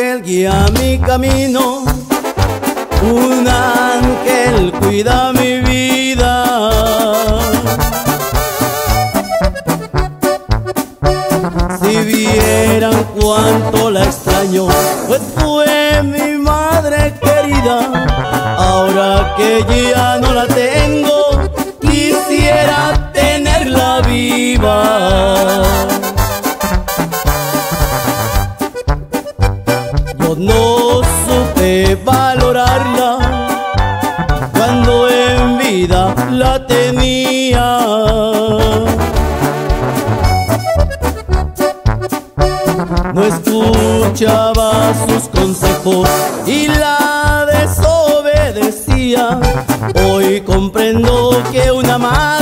ángel guía mi camino, un ángel cuida mi vida. Si vieran cuánto la extraño, pues fue mi madre querida. Ahora que ya no la tengo, No supe valorarla cuando en vida la tenía. No escuchaba sus consejos y la desobedecía. Hoy comprendo que una madre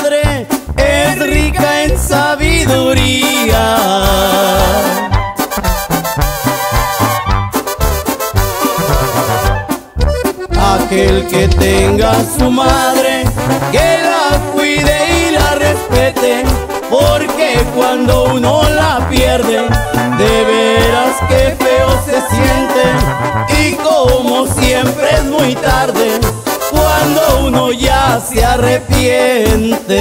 Aquel que tenga su madre, que la cuide y la respete, porque cuando uno la pierde, de veras que feo se siente. Y como siempre es muy tarde, cuando uno ya se arrepiente.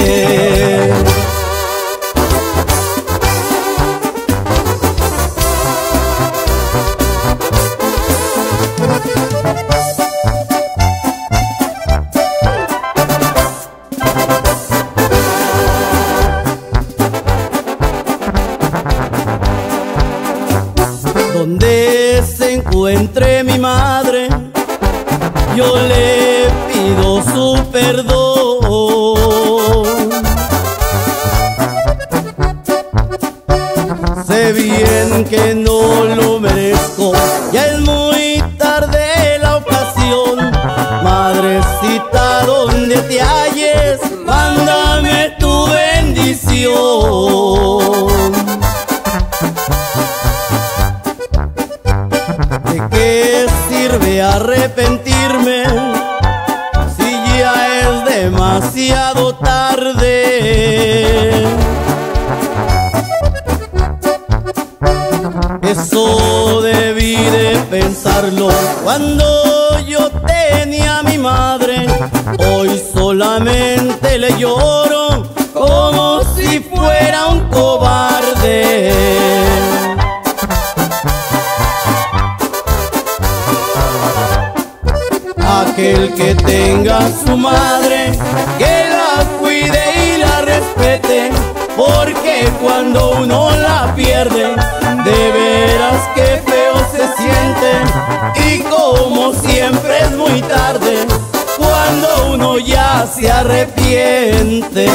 Donde se encuentre mi madre, yo le pido su perdón. Sé bien que no lo merezco, ya es muy tarde la ocasión. Madrecita, donde te halles, mándame tu bendición. Sirve arrepentirme si ya es demasiado tarde? Eso debí de pensarlo cuando yo tenía mi madre. Hoy solamente le lloro Aquel que tenga su madre, que la cuide y la respete, porque cuando uno la pierde, de veras que feo se siente. Y como siempre es muy tarde, cuando uno ya se arrepiente.